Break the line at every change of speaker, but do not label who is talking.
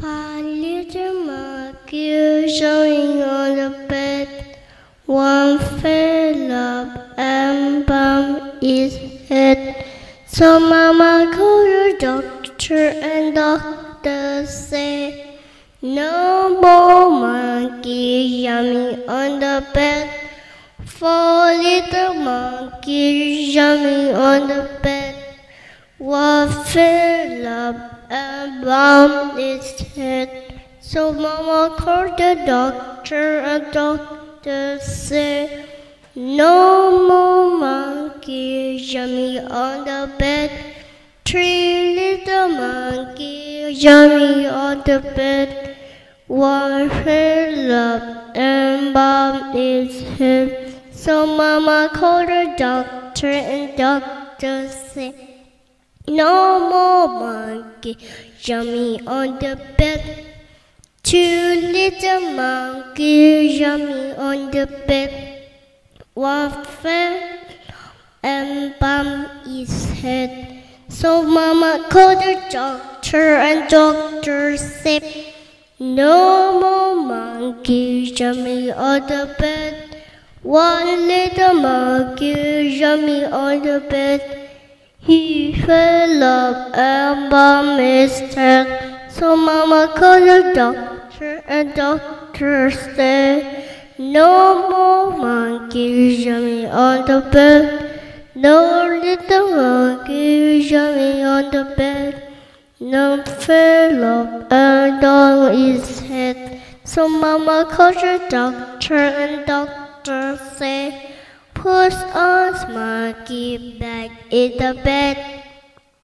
Five little monkeys jumping on the bed. One fell up and bumped his head. So Mama called the doctor, and doctor said, No more monkeys jumping on the bed. Four little monkeys jumping on the bed. One fell up and bumped his head. So Mama called the doctor, and doctor said, No more monkey jumping on the bed. Three little monkeys jumping on the bed. One fell up and bumped his head. So Mama called the doctor, and doctor said, No more monkey jumping on the bed. Two little monkeys jumping on the bed. One fell and bumped his head. So Mama called the doctor, and doctor said, No more monkeys jumping on the bed. One little monkey jumping on the bed. He fell up and bumped his head. So Mama called the doctor, and doctor said, No more monkeys jumping on the bed. No little monkey jumping on the bed. No fell up and on his head. So Mama called the doctor, and doctor said, Put us monkey back in the bed.